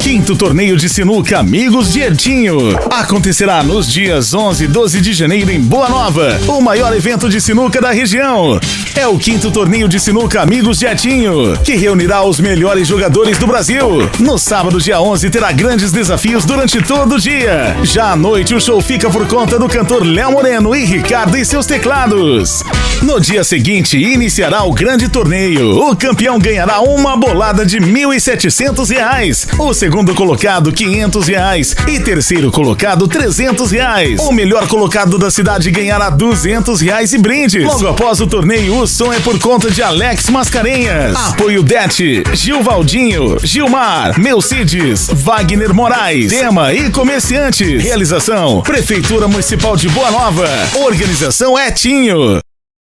Quinto torneio de sinuca Amigos de Etinho. Acontecerá nos dias 11 e 12 de janeiro em Boa Nova, o maior evento de sinuca da região. É o quinto torneio de sinuca Amigos de Etinho, que reunirá os melhores jogadores do Brasil. No sábado, dia 11, terá grandes desafios durante todo o dia. Já à noite, o show fica por conta do cantor Léo Moreno e Ricardo e seus teclados. No dia seguinte, iniciará o grande torneio. O campeão ganhará uma bolada de R$ 1.700. O segundo colocado, 500 reais. E terceiro colocado, 300 reais. O melhor colocado da cidade ganhará 200 reais e brindes. Logo após o torneio, o som é por conta de Alex Mascarenhas. Apoio Det, Gil Valdinho, Gilmar, Melcides, Wagner Moraes, Tema e Comerciantes. Realização, Prefeitura Municipal de Boa Nova. Organização Etinho.